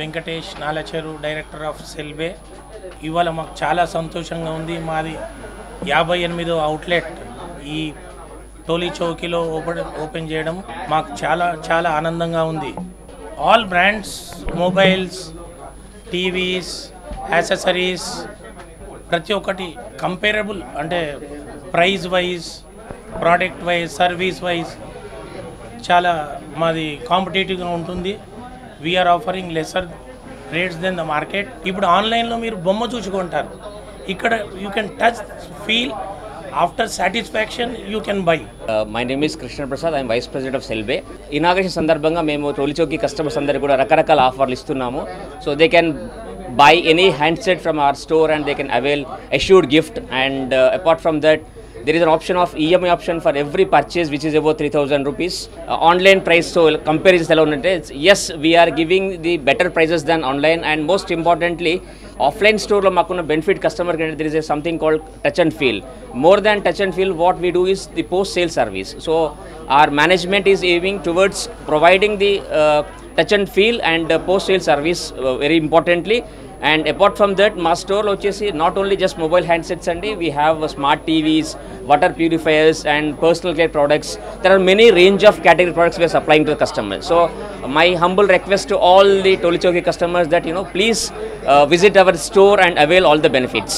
Venkatesh Nalacheru director of సెల్వే. ఇవాళ మాకు చాలా సంతోషంగా ఉంది. మాది యాభై ఎనిమిదో అవుట్లెట్ ఈ టోలీ చౌకీలో ఓపెన్ ఓపెన్ చేయడం మాకు చాలా చాలా ఆనందంగా ఉంది. All brands mobiles TVs accessories ప్రతి ఒక్కటి కంపేరబుల్ అంటే price wise product wise service wise చాలా మాది కాంపిటేటివ్గా ఉంటుంది. We are offering lesser rates than the market ఇప్పుడు ఆన్లైన్లో మీరు బొమ్మ చూసుకుంటారు. ఇక్కడ you can touch feel after satisfaction you can buy my name is Krishna Prasad I'm vice president of Cellbay inauguration సందర్భంగా మేము టోలిచౌకి కస్టమర్స్ అందరికీ కూడా రకరకాల ఆఫర్లు ఇస్తున్నాము. So they can buy any handset from our store and they can avail assured gift. And uh, apart from that there is an option of EMI option for every purchase which is above 3000 rupees uh, online price so comparison ఎలా ఉందంటే yes we are giving the better prices than online and most importantly offline స్టోర్లో మాకున్న benefit కస్టమర్కి అంటే there is something called touch and feel more than touch and feel what we do is the post sale service so our management is aiming towards providing the touch and feel and post sale service very importantly and apart from that మా స్టోర్లో వచ్చేసి not only just mobile handsets అండి we have smart TVs water purifiers and personal care products there are many range of category products we are supplying to the customers so my humble request to all the tolichoki customers that you know please uh, visit our store and avail all the benefits